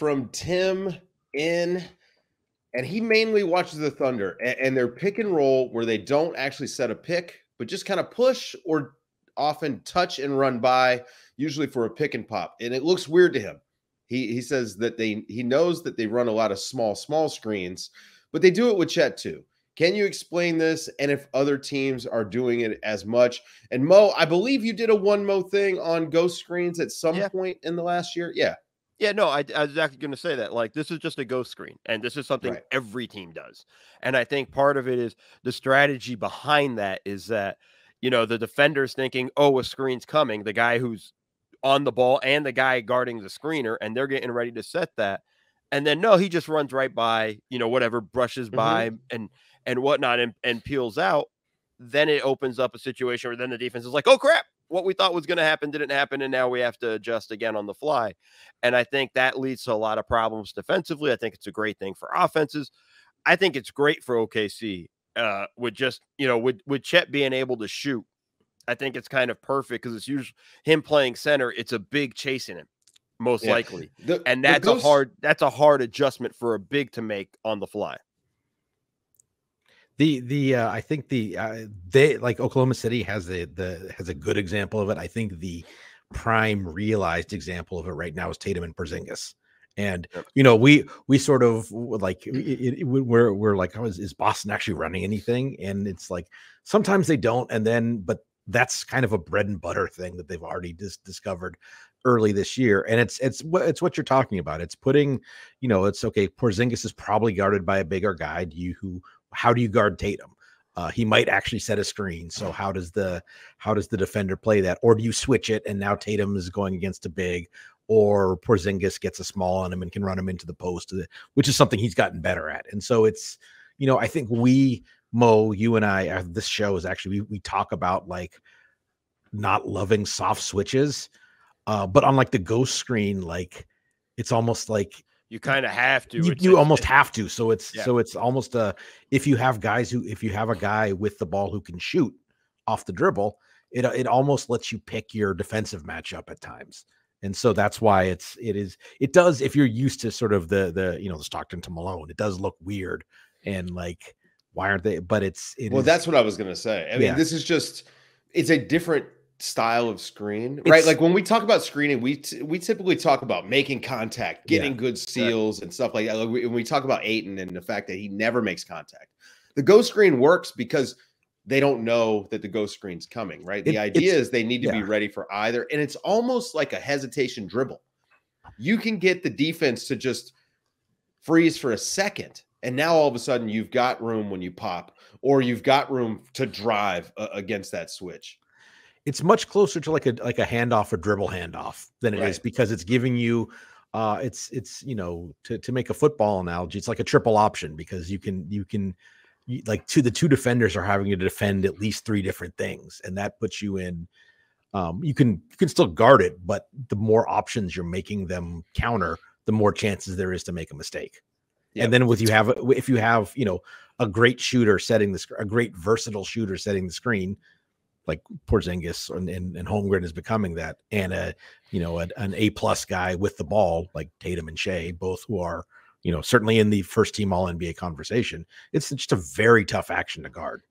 from Tim in, and he mainly watches the Thunder and, and their pick and roll where they don't actually set a pick, but just kind of push or often touch and run by, usually for a pick and pop. And it looks weird to him. He he says that they he knows that they run a lot of small, small screens, but they do it with Chet too. Can you explain this and if other teams are doing it as much? And Mo, I believe you did a one Mo thing on ghost screens at some Yeah. point in the last year. Yeah. Yeah, no, I, I was actually going to say that. Like, this is just a ghost screen, and this is something Right. every team does. And I think part of it is the strategy behind that is that, you know, the defender's thinking, oh, a screen's coming. The guy who's on the ball and the guy guarding the screener, and they're getting ready to set that. And then, no, he just runs right by, you know, whatever, brushes Mhm. by and and whatnot and, and peels out. Then it opens up a situation where then the defense is like, oh, crap. What we thought was going to happen didn't happen. And now we have to adjust again on the fly. And I think that leads to a lot of problems defensively. I think it's a great thing for offenses. I think it's great for OKC uh, with just, you know, with, with Chet being able to shoot. I think it's kind of perfect because it's usually him playing center. It's a big chasing him, most Yeah. likely. The- And that's ghost- a hard that's a hard adjustment for a big to make on the fly. The the uh, I think the uh, they like Oklahoma City has the the has a good example of it. I think the prime realized example of it right now is Tatum and Porzingis. And you know we we sort of like it, it, we're we're like oh, is, is Boston actually running anything? And it's like sometimes they don't, and then but that's kind of a bread and butter thing that they've already dis- discovered early this year. And it's it's what it's what you're talking about. It's putting you know it's okay. Porzingis is probably guarded by a bigger guy. Do you who how do you guard Tatum? Uh, he might actually set a screen. So how does the how does the defender play that? Or do you switch it and now Tatum is going against a big, or Porzingis gets a small on him and can run him into the post, uh, which is something he's gotten better at. And so it's you know I think we Mo, you and I, uh, this show is actually we, we talk about like not loving soft switches, uh, but on like the ghost screen, like it's almost like You kind of have to. you, It's- you it's- almost it- have to so it's Yeah. so it's almost a if you have guys who if you have a guy with the ball who can shoot off the dribble it uh, it almost lets you pick your defensive matchup at times and so that's why it's it is it does if you're used to sort of the the you know the Stockton to Malone it does look weird and like why aren't they but it's it well, is- that's what I was gonna say. I mean, Yeah. this is just it's a different style of screen, right? Like when we talk about screening, we t- we typically talk about making contact, Yeah. getting good seals, and stuff like that. Like we, when we talk about Ayton and the fact that he never makes contact, the ghost screen works because they don't know that the ghost screen's coming, right? The It- idea is they need to be ready for either, and it's almost like a hesitation dribble. You can get the defense to just freeze for a second, and now all of a sudden you've got room when you pop, or you've got room to drive uh, against that switch. It's much closer to like a like a handoff or dribble handoff than it is Right. because it's giving you uh it's it's you know to to make a football analogy it's like a triple option because you can you can you, like two the two defenders are having to defend at least three different things and that puts you in um you can you can still guard it but the more options you're making them counter the more chances there is to make a mistake Yep. and then with you have if you have you know a great shooter setting the a great versatile shooter setting the screen like Porzingis and, and, and Holmgren is becoming that, and a you know an, an A plus guy with the ball like Tatum and Shai, both who are you know certainly in the first team All NBA conversation. It's just a very tough action to guard.